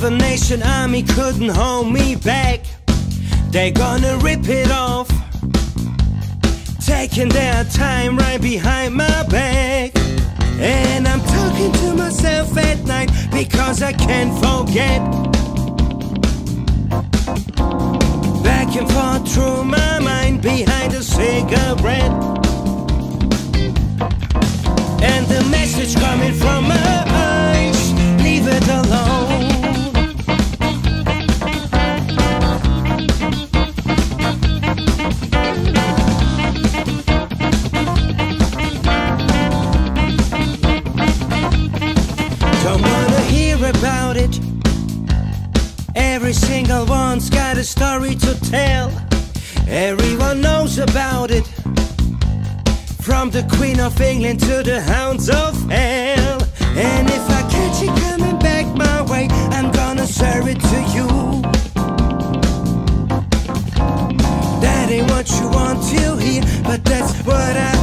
Seven Nation Army couldn't hold me back. They're gonna rip it off. Taking their time right behind my back. And I'm talking to myself at night because I can't forget. Back and forth through my mind behind a cigarette. And the message coming from my Every single one's got a story to tell. Everyone knows about it. From the Queen of England to the Hounds of Hell. And if I catch it coming back my way, I'm gonna serve it to you. That ain't what you want to hear, but that's what I